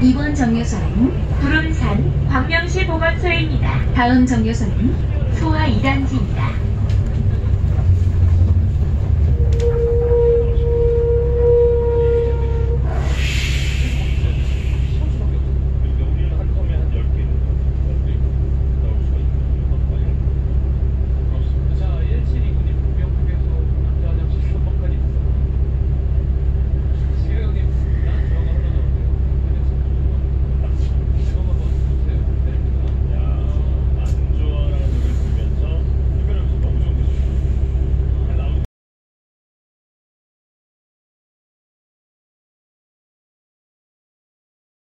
이번 정류소는 불운산 광명시 보건소입니다. 다음 정류소는 소아 2단